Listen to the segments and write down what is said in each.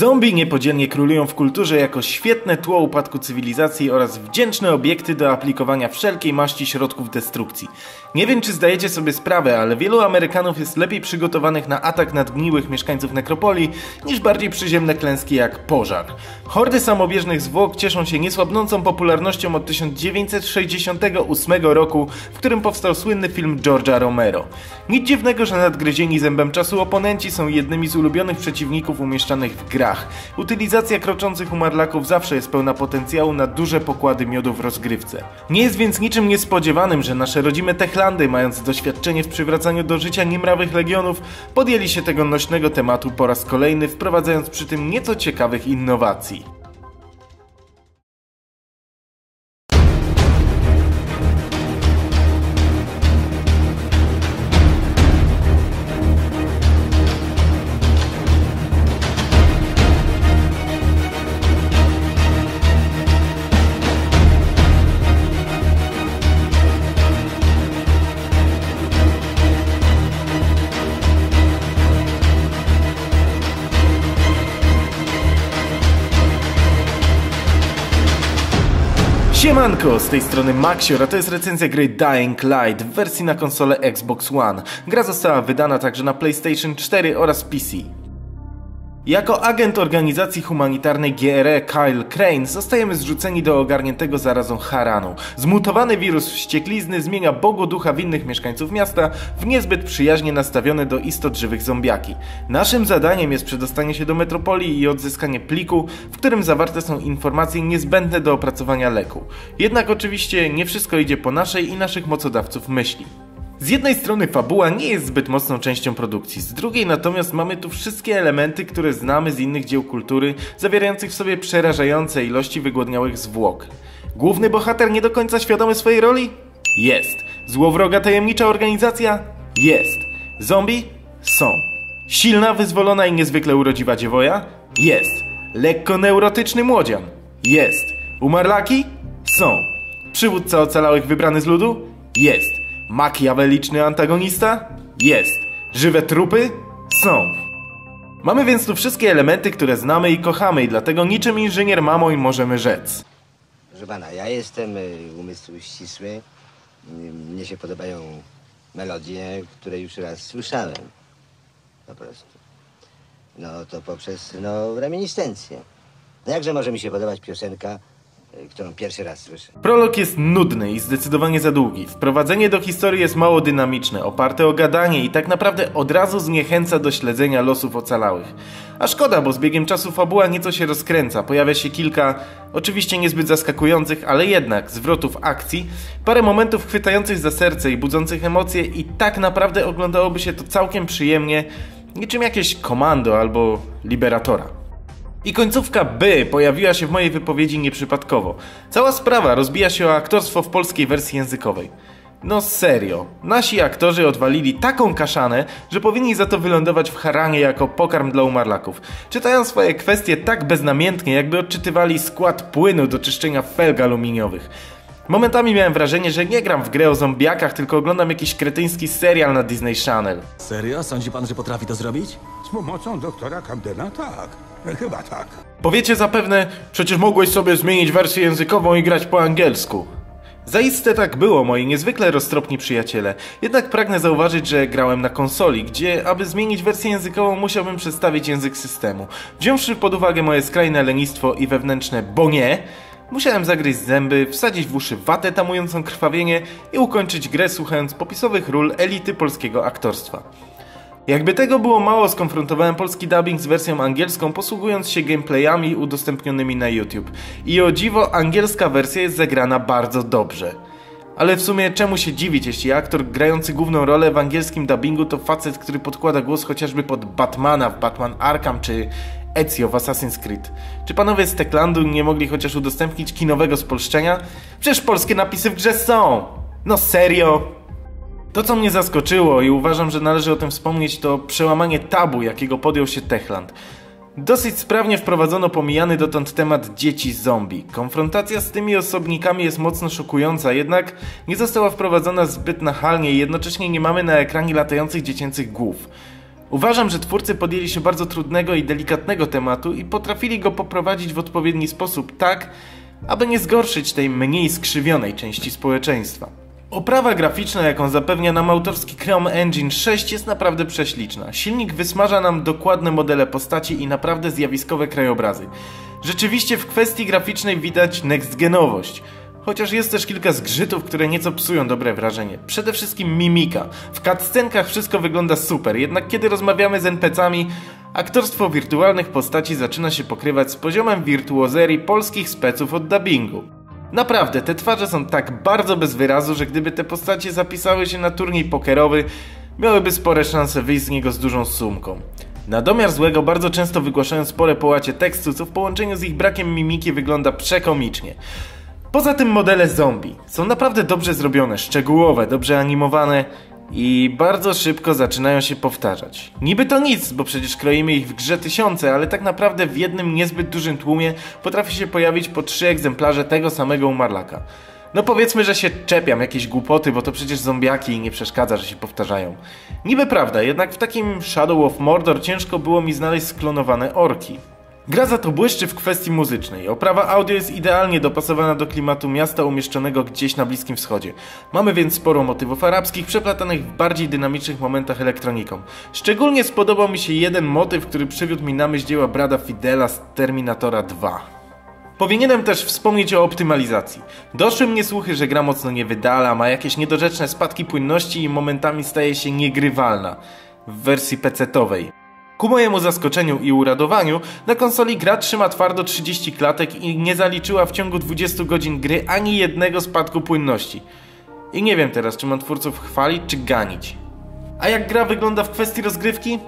Zombie niepodzielnie królują w kulturze jako świetne tło upadku cywilizacji oraz wdzięczne obiekty do aplikowania wszelkiej maści środków destrukcji. Nie wiem czy zdajecie sobie sprawę, ale wielu Amerykanów jest lepiej przygotowanych na atak nadgniłych mieszkańców nekropolii niż bardziej przyziemne klęski jak pożar. Hordy samobieżnych zwłok cieszą się niesłabnącą popularnością od 1968 roku, w którym powstał słynny film George'a Romero. Nic dziwnego, że nadgryzieni zębem czasu oponenci są jednymi z ulubionych przeciwników umieszczanych w grach. Utylizacja kroczących umarlaków zawsze jest pełna potencjału na duże pokłady miodu w rozgrywce. Nie jest więc niczym niespodziewanym, że nasze rodzime Mając doświadczenie w przywracaniu do życia niemrawych legionów, podjęli się tego nośnego tematu po raz kolejny, wprowadzając przy tym nieco ciekawych innowacji. Siemanko, z tej strony Maxior, a to jest recenzja gry Dying Light w wersji na konsolę Xbox One. Gra została wydana także na PlayStation 4 oraz PC. Jako agent organizacji humanitarnej GRE Kyle Crane zostajemy zrzuceni do ogarniętego zarazą Haranu. Zmutowany wirus wścieklizny zmienia bogu ducha winnych mieszkańców miasta w niezbyt przyjaźnie nastawione do istot żywych zombiaki. Naszym zadaniem jest przedostanie się do metropolii i odzyskanie pliku, w którym zawarte są informacje niezbędne do opracowania leku. Jednak oczywiście nie wszystko idzie po naszej i naszych mocodawców myśli. Z jednej strony fabuła nie jest zbyt mocną częścią produkcji, z drugiej natomiast mamy tu wszystkie elementy, które znamy z innych dzieł kultury, zawierających w sobie przerażające ilości wygłodniałych zwłok. Główny bohater nie do końca świadomy swojej roli? Jest. Złowroga tajemnicza organizacja? Jest. Zombie? Są. Silna, wyzwolona i niezwykle urodziwa dziewoja? Jest. Lekko neurotyczny młodzian? Jest. Umarlaki? Są. Przywódca ocalałych wybrany z ludu? Jest. Makiaweliczny antagonista? Jest. Żywe trupy? Są. Mamy więc tu wszystkie elementy, które znamy i kochamy i dlatego niczym inżynier mamo i możemy rzec. Proszę pana, ja jestem y, umysł ścisły. Y, Mnie się podobają melodie, które już raz słyszałem. Po prostu. No to poprzez, no, reminiscencję. No jakże może mi się podobać piosenka, którą pierwszy raz słyszę? Prolog jest nudny i zdecydowanie za długi. Wprowadzenie do historii jest mało dynamiczne, oparte o gadanie i tak naprawdę od razu zniechęca do śledzenia losów ocalałych. A szkoda, bo z biegiem czasu fabuła nieco się rozkręca, pojawia się kilka, oczywiście niezbyt zaskakujących, ale jednak zwrotów akcji, parę momentów chwytających za serce i budzących emocje i tak naprawdę oglądałoby się to całkiem przyjemnie, niczym jakieś komando albo liberatora. I końcówka B pojawiła się w mojej wypowiedzi nieprzypadkowo. Cała sprawa rozbija się o aktorstwo w polskiej wersji językowej. No serio, nasi aktorzy odwalili taką kaszanę, że powinni za to wylądować w haranie jako pokarm dla umarlaków. Czytają swoje kwestie tak beznamiętnie, jakby odczytywali skład płynu do czyszczenia felg aluminiowych. Momentami miałem wrażenie, że nie gram w grę o zombiakach, tylko oglądam jakiś kretyński serial na Disney Channel. Serio? Sądzi pan, że potrafi to zrobić? Z pomocą doktora Camdena tak. Chyba tak. Powiecie zapewne, przecież mogłeś sobie zmienić wersję językową i grać po angielsku. Zaiste tak było, moi niezwykle roztropni przyjaciele. Jednak pragnę zauważyć, że grałem na konsoli, gdzie aby zmienić wersję językową musiałbym przestawić język systemu. Wziąwszy pod uwagę moje skrajne lenistwo i wewnętrzne bo nie, musiałem zagryźć zęby, wsadzić w uszy watę tamującą krwawienie i ukończyć grę słuchając popisowych ról elity polskiego aktorstwa. Jakby tego było mało, skonfrontowałem polski dubbing z wersją angielską, posługując się gameplayami udostępnionymi na YouTube. I o dziwo, angielska wersja jest zagrana bardzo dobrze. Ale w sumie czemu się dziwić, jeśli aktor grający główną rolę w angielskim dubbingu to facet, który podkłada głos chociażby pod Batmana w Batman Arkham czy Ezio w Assassin's Creed. Czy panowie z Techlandu nie mogli chociaż udostępnić kinowego spolszczenia? Przecież polskie napisy w grze są! No serio? To, co mnie zaskoczyło i uważam, że należy o tym wspomnieć, to przełamanie tabu, jakiego podjął się Techland. Dosyć sprawnie wprowadzono pomijany dotąd temat dzieci zombie. Konfrontacja z tymi osobnikami jest mocno szokująca, jednak nie została wprowadzona zbyt nachalnie i jednocześnie nie mamy na ekranie latających dziecięcych głów. Uważam, że twórcy podjęli się bardzo trudnego i delikatnego tematu i potrafili go poprowadzić w odpowiedni sposób tak, aby nie zgorszyć tej mniej skrzywionej części społeczeństwa. Oprawa graficzna, jaką zapewnia nam autorski Chrome Engine 6 jest naprawdę prześliczna. Silnik wysmaża nam dokładne modele postaci i naprawdę zjawiskowe krajobrazy. Rzeczywiście w kwestii graficznej widać next-genowość. Chociaż jest też kilka zgrzytów, które nieco psują dobre wrażenie. Przede wszystkim mimika. W cutscenkach wszystko wygląda super, jednak kiedy rozmawiamy z NPC-ami, aktorstwo wirtualnych postaci zaczyna się pokrywać z poziomem wirtuozerii polskich speców od dubbingu. Naprawdę, te twarze są tak bardzo bez wyrazu, że gdyby te postacie zapisały się na turniej pokerowy, miałyby spore szanse wyjść z niego z dużą sumką. Na domiar złego bardzo często wygłaszają spore połacie tekstu, co w połączeniu z ich brakiem mimiki wygląda przekomicznie. Poza tym modele zombie są naprawdę dobrze zrobione, szczegółowe, dobrze animowane i bardzo szybko zaczynają się powtarzać. Niby to nic, bo przecież kroimy ich w grze tysiące, ale tak naprawdę w jednym niezbyt dużym tłumie potrafi się pojawić po trzy egzemplarze tego samego umarlaka. No powiedzmy, że się czepiam jakieś głupoty, bo to przecież zombiaki i nie przeszkadza, że się powtarzają. Niby prawda, jednak w takim Shadow of Mordor ciężko było mi znaleźć sklonowane orki. Gra za to błyszczy w kwestii muzycznej. Oprawa audio jest idealnie dopasowana do klimatu miasta umieszczonego gdzieś na Bliskim Wschodzie. Mamy więc sporo motywów arabskich, przeplatanych w bardziej dynamicznych momentach elektroniką. Szczególnie spodobał mi się jeden motyw, który przywiódł mi na myśl dzieła Brada Fidela z Terminatora 2. Powinienem też wspomnieć o optymalizacji. Doszły mnie słuchy, że gra mocno nie wydala, ma jakieś niedorzeczne spadki płynności i momentami staje się niegrywalna w wersji PC-towej. Ku mojemu zaskoczeniu i uradowaniu, na konsoli gra trzyma twardo 30 klatek i nie zaliczyła w ciągu 20 godzin gry ani jednego spadku płynności. I nie wiem teraz, czy mam twórców chwalić, czy ganić. A jak gra wygląda w kwestii rozgrywki?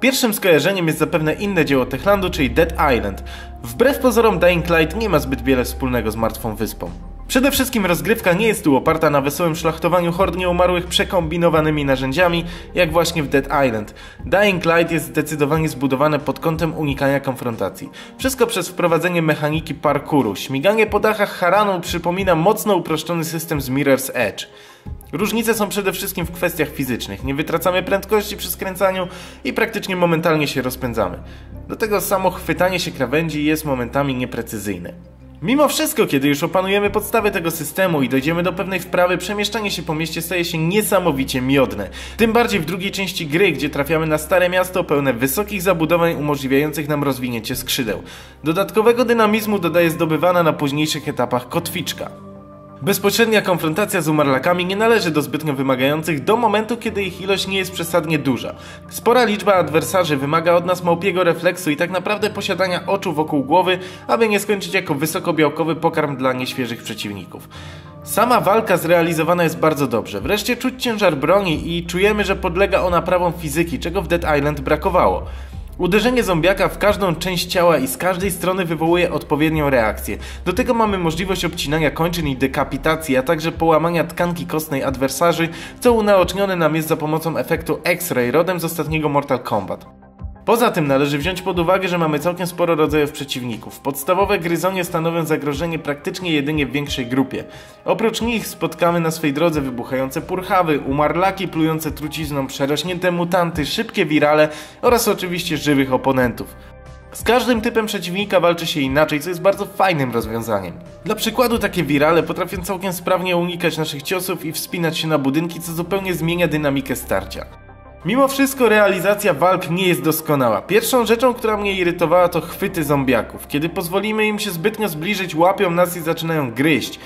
Pierwszym skojarzeniem jest zapewne inne dzieło Techlandu, czyli Dead Island. Wbrew pozorom Dying Light nie ma zbyt wiele wspólnego z Martwą Wyspą. Przede wszystkim rozgrywka nie jest tu oparta na wesołym szlachtowaniu hord nieumarłych przekombinowanymi narzędziami, jak właśnie w Dead Island. Dying Light jest zdecydowanie zbudowane pod kątem unikania konfrontacji. Wszystko przez wprowadzenie mechaniki parkouru. Śmiganie po dachach Haranu przypomina mocno uproszczony system z Mirror's Edge. Różnice są przede wszystkim w kwestiach fizycznych. Nie wytracamy prędkości przy skręcaniu i praktycznie momentalnie się rozpędzamy. Do tego samo chwytanie się krawędzi jest momentami nieprecyzyjne. Mimo wszystko, kiedy już opanujemy podstawy tego systemu i dojdziemy do pewnej wprawy, przemieszczanie się po mieście staje się niesamowicie miodne. Tym bardziej w drugiej części gry, gdzie trafiamy na stare miasto pełne wysokich zabudowań umożliwiających nam rozwinięcie skrzydeł. Dodatkowego dynamizmu dodaje zdobywana na późniejszych etapach kotwiczka. Bezpośrednia konfrontacja z umarlakami nie należy do zbytnio wymagających do momentu, kiedy ich ilość nie jest przesadnie duża. Spora liczba adwersarzy wymaga od nas małpiego refleksu i tak naprawdę posiadania oczu wokół głowy, aby nie skończyć jako wysokobiałkowy pokarm dla nieświeżych przeciwników. Sama walka zrealizowana jest bardzo dobrze. Wreszcie czuć ciężar broni i czujemy, że podlega ona prawom fizyki, czego w Dead Island brakowało. Uderzenie zombiaka w każdą część ciała i z każdej strony wywołuje odpowiednią reakcję. Do tego mamy możliwość obcinania kończyn i dekapitacji, a także połamania tkanki kostnej adwersarzy, co unaocznione nam jest za pomocą efektu X-Ray rodem z ostatniego Mortal Kombat. Poza tym należy wziąć pod uwagę, że mamy całkiem sporo rodzajów przeciwników. Podstawowe gryzonie stanowią zagrożenie praktycznie jedynie w większej grupie. Oprócz nich spotkamy na swej drodze wybuchające purchawy, umarlaki plujące trucizną, przerośnięte mutanty, szybkie wirale oraz oczywiście żywych oponentów. Z każdym typem przeciwnika walczy się inaczej, co jest bardzo fajnym rozwiązaniem. Dla przykładu takie wirale potrafią całkiem sprawnie unikać naszych ciosów i wspinać się na budynki, co zupełnie zmienia dynamikę starcia. Mimo wszystko realizacja walk nie jest doskonała. Pierwszą rzeczą, która mnie irytowała to chwyty zombiaków. Kiedy pozwolimy im się zbytnio zbliżyć, łapią nas i zaczynają gryźć.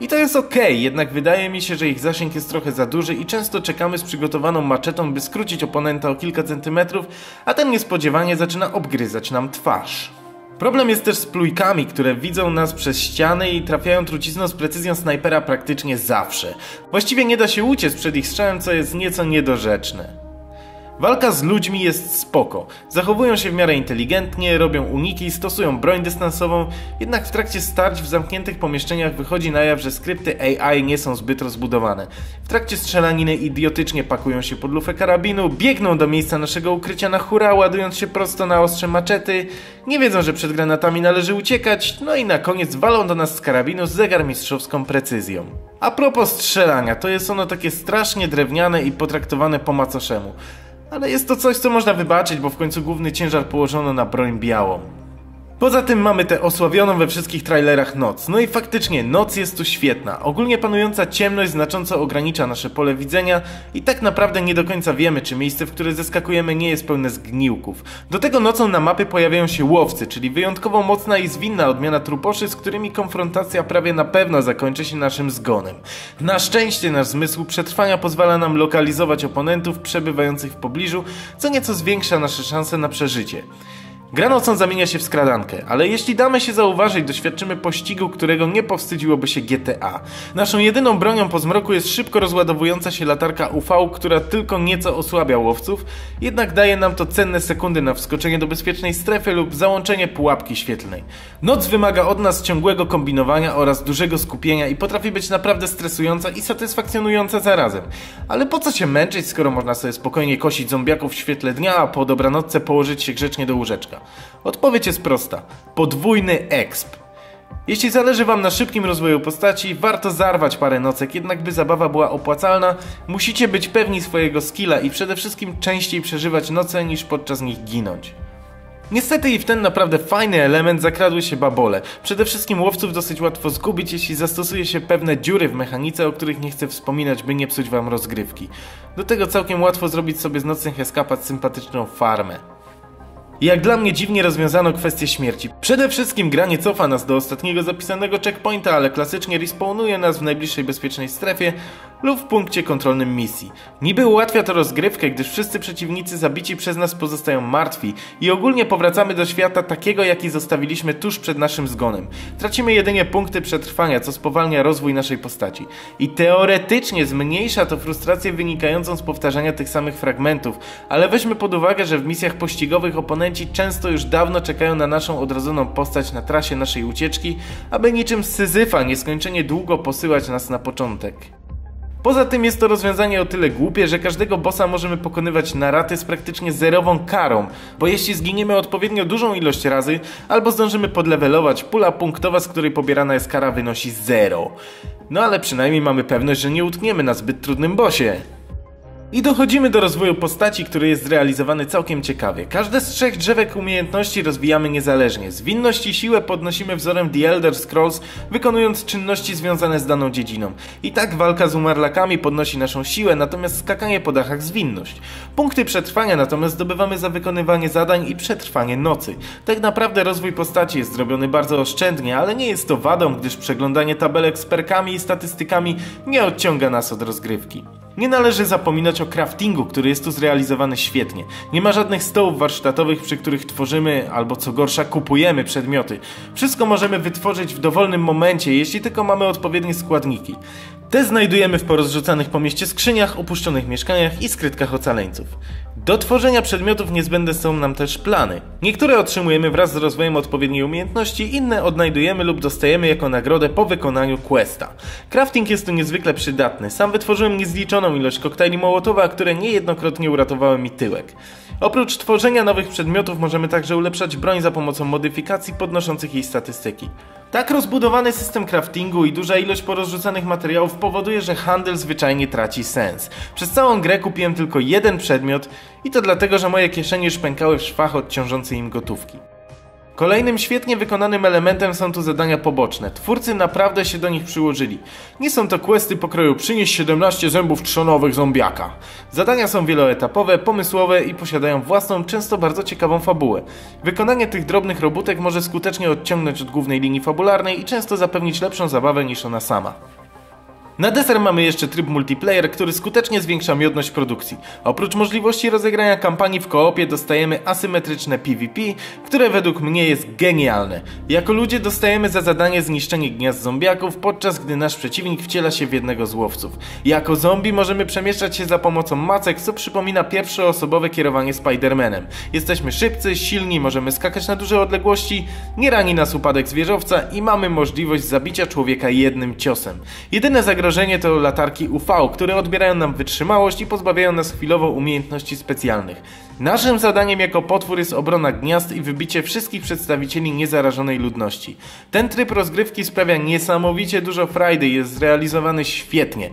I to jest ok, jednak wydaje mi się, że ich zasięg jest trochę za duży i często czekamy z przygotowaną maczetą, by skrócić oponenta o kilka centymetrów, a ten niespodziewanie zaczyna obgryzać nam twarz. Problem jest też z plujkami, które widzą nas przez ściany i trafiają trucizną z precyzją snajpera praktycznie zawsze. Właściwie nie da się uciec przed ich strzałem, co jest nieco niedorzeczne. Walka z ludźmi jest spoko. Zachowują się w miarę inteligentnie, robią uniki, stosują broń dystansową, jednak w trakcie starć w zamkniętych pomieszczeniach wychodzi na jaw, że skrypty AI nie są zbyt rozbudowane. W trakcie strzelaniny idiotycznie pakują się pod lufę karabinu, biegną do miejsca naszego ukrycia na hura, ładując się prosto na ostrze maczety, nie wiedzą, że przed granatami należy uciekać, no i na koniec walą do nas z karabinu z zegarmistrzowską precyzją. A propos strzelania, to jest ono takie strasznie drewniane i potraktowane po macoszemu. Ale jest to coś, co można wybaczyć, bo w końcu główny ciężar położono na broń białą. Poza tym mamy tę osławioną we wszystkich trailerach noc. No i faktycznie noc jest tu świetna. Ogólnie panująca ciemność znacząco ogranicza nasze pole widzenia i tak naprawdę nie do końca wiemy, czy miejsce, w które zeskakujemy nie jest pełne zgniłków. Do tego nocą na mapie pojawiają się łowcy, czyli wyjątkowo mocna i zwinna odmiana truposzy, z którymi konfrontacja prawie na pewno zakończy się naszym zgonem. Na szczęście nasz zmysł przetrwania pozwala nam lokalizować oponentów przebywających w pobliżu, co nieco zwiększa nasze szanse na przeżycie. Gra nocą zamienia się w skradankę, ale jeśli damy się zauważyć, doświadczymy pościgu, którego nie powstydziłoby się GTA. Naszą jedyną bronią po zmroku jest szybko rozładowująca się latarka UV, która tylko nieco osłabia łowców, jednak daje nam to cenne sekundy na wskoczenie do bezpiecznej strefy lub załączenie pułapki świetlnej. Noc wymaga od nas ciągłego kombinowania oraz dużego skupienia i potrafi być naprawdę stresująca i satysfakcjonująca zarazem. Ale po co się męczyć, skoro można sobie spokojnie kosić zombiaków w świetle dnia, a po dobranocce położyć się grzecznie do łóżeczka? Odpowiedź jest prosta. Podwójny exp. Jeśli zależy Wam na szybkim rozwoju postaci, warto zarwać parę nocek, jednak by zabawa była opłacalna, musicie być pewni swojego skilla i przede wszystkim częściej przeżywać noce niż podczas nich ginąć. Niestety i w ten naprawdę fajny element zakradły się babole. Przede wszystkim łowców dosyć łatwo zgubić, jeśli zastosuje się pewne dziury w mechanice, o których nie chcę wspominać, by nie psuć wam rozgrywki. Do tego całkiem łatwo zrobić sobie z nocnych eskapat sympatyczną farmę. Jak dla mnie dziwnie rozwiązano kwestię śmierci. Przede wszystkim gra nie cofa nas do ostatniego zapisanego checkpointa, ale klasycznie respawnuje nas w najbliższej bezpiecznej strefie lub w punkcie kontrolnym misji. Niby ułatwia to rozgrywkę, gdyż wszyscy przeciwnicy zabici przez nas pozostają martwi i ogólnie powracamy do świata takiego, jaki zostawiliśmy tuż przed naszym zgonem. Tracimy jedynie punkty przetrwania, co spowalnia rozwój naszej postaci. I teoretycznie zmniejsza to frustrację wynikającą z powtarzania tych samych fragmentów, ale weźmy pod uwagę, że w misjach pościgowych oponenci często już dawno czekają na naszą odrodzoną postać na trasie naszej ucieczki, aby niczym Syzyfa nieskończenie długo posyłać nas na początek. Poza tym jest to rozwiązanie o tyle głupie, że każdego bossa możemy pokonywać na raty z praktycznie zerową karą, bo jeśli zginiemy odpowiednio dużą ilość razy, albo zdążymy podlewelować, pula punktowa, z której pobierana jest kara wynosi 0. No ale przynajmniej mamy pewność, że nie utkniemy na zbyt trudnym bossie. I dochodzimy do rozwoju postaci, który jest zrealizowany całkiem ciekawie. Każde z trzech drzewek umiejętności rozwijamy niezależnie. Zwinność i siłę podnosimy wzorem The Elder Scrolls, wykonując czynności związane z daną dziedziną. I tak walka z umarlakami podnosi naszą siłę, natomiast skakanie po dachach zwinność. Punkty przetrwania natomiast zdobywamy za wykonywanie zadań i przetrwanie nocy. Tak naprawdę rozwój postaci jest zrobiony bardzo oszczędnie, ale nie jest to wadą, gdyż przeglądanie tabelek z perkami i statystykami nie odciąga nas od rozgrywki. Nie należy zapominać o craftingu, który jest tu zrealizowany świetnie. Nie ma żadnych stołów warsztatowych, przy których tworzymy albo co gorsza kupujemy przedmioty. Wszystko możemy wytworzyć w dowolnym momencie, jeśli tylko mamy odpowiednie składniki. Te znajdujemy w porozrzucanych po mieście skrzyniach, opuszczonych mieszkaniach i skrytkach ocaleńców. Do tworzenia przedmiotów niezbędne są nam też plany. Niektóre otrzymujemy wraz z rozwojem odpowiedniej umiejętności, inne odnajdujemy lub dostajemy jako nagrodę po wykonaniu questa. Crafting jest tu niezwykle przydatny. Sam wytworzyłem niezliczoną ilość koktajli Mołotowa, które niejednokrotnie uratowały mi tyłek. Oprócz tworzenia nowych przedmiotów możemy także ulepszać broń za pomocą modyfikacji podnoszących jej statystyki. Tak rozbudowany system craftingu i duża ilość porozrzucanych materiałów powoduje, że handel zwyczajnie traci sens. Przez całą grę kupiłem tylko jeden przedmiot i to dlatego, że moje kieszenie już pękały w szwach od ciążącej im gotówki. Kolejnym świetnie wykonanym elementem są tu zadania poboczne. Twórcy naprawdę się do nich przyłożyli. Nie są to questy pokroju przynieś 17 zębów trzonowych zombiaka. Zadania są wieloetapowe, pomysłowe i posiadają własną, często bardzo ciekawą fabułę. Wykonanie tych drobnych robótek może skutecznie odciągnąć od głównej linii fabularnej i często zapewnić lepszą zabawę niż ona sama. Na deser mamy jeszcze tryb multiplayer, który skutecznie zwiększa miodność produkcji. Oprócz możliwości rozegrania kampanii w koopie dostajemy asymetryczne PvP, które według mnie jest genialne. Jako ludzie dostajemy za zadanie zniszczenie gniazd zombiaków, podczas gdy nasz przeciwnik wciela się w jednego z łowców. Jako zombie możemy przemieszczać się za pomocą macek, co przypomina pierwszoosobowe kierowanie Spider-Manem. Jesteśmy szybcy, silni, możemy skakać na duże odległości, nie rani nas upadek zwierzowca i mamy możliwość zabicia człowieka jednym ciosem. Jedyne zagrożenie zagrożenie to latarki UV, które odbierają nam wytrzymałość i pozbawiają nas chwilowo umiejętności specjalnych. Naszym zadaniem jako potwór jest obrona gniazd i wybicie wszystkich przedstawicieli niezarażonej ludności. Ten tryb rozgrywki sprawia niesamowicie dużo frajdy i jest zrealizowany świetnie.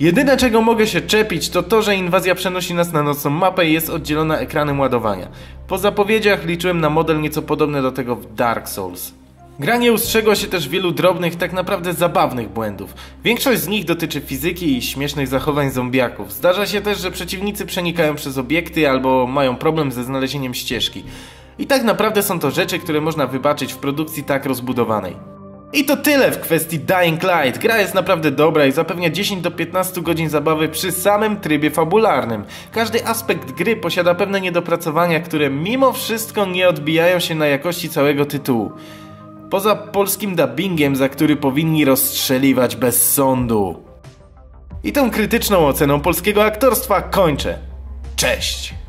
Jedyne czego mogę się czepić to to, że inwazja przenosi nas na nocną mapę i jest oddzielona ekranem ładowania. Po zapowiedziach liczyłem na model nieco podobny do tego w Dark Souls. Gra nie ustrzegła się też wielu drobnych, tak naprawdę zabawnych błędów. Większość z nich dotyczy fizyki i śmiesznych zachowań zombiaków. Zdarza się też, że przeciwnicy przenikają przez obiekty albo mają problem ze znalezieniem ścieżki. I tak naprawdę są to rzeczy, które można wybaczyć w produkcji tak rozbudowanej. I to tyle w kwestii Dying Light. Gra jest naprawdę dobra i zapewnia 10 do 15 godzin zabawy przy samym trybie fabularnym. Każdy aspekt gry posiada pewne niedopracowania, które mimo wszystko nie odbijają się na jakości całego tytułu. Poza polskim dubbingiem, za który powinni rozstrzeliwać bez sądu. I tą krytyczną oceną polskiego aktorstwa kończę. Cześć!